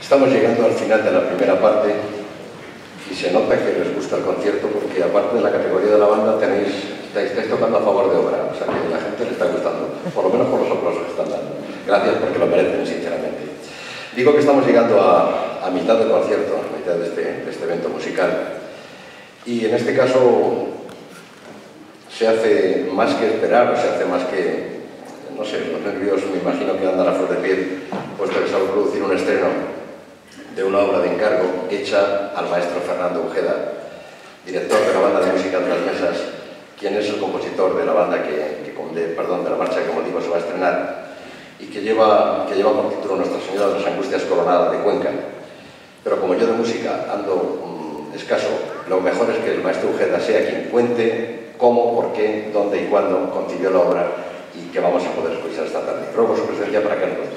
Estamos llegando al final de la primera parte y se nota que les gusta el concierto porque aparte de la categoría de la banda tenéis, estáis, tocando a favor de obra, o sea que a la gente le está gustando, por lo menos por los aplausos que están dando. Gracias porque lo merecen sinceramente. Digo que estamos llegando a, mitad del concierto, a mitad de este, de este evento musical y en este caso se hace más que esperar, se hace más que, no sé, los nervios me imagino que andan a flor piel, puesto que se va a producir un estreno de una obra de encargo hecha al maestro Fernando Ujeda, director de la banda de música de las mesas, quien es el compositor de la banda que, perdón, de la marcha que como digo se va a estrenar y que lleva, que lleva por título Nuestra Señora de las Angustias Coronada de Cuenca. Pero como yo de música ando mm, escaso, lo mejor es que el maestro Ujeda sea quien cuente cómo, por qué, dónde y cuándo concibió la obra y que vamos a poder escuchar esta tarde. Ruego su presencia para que nos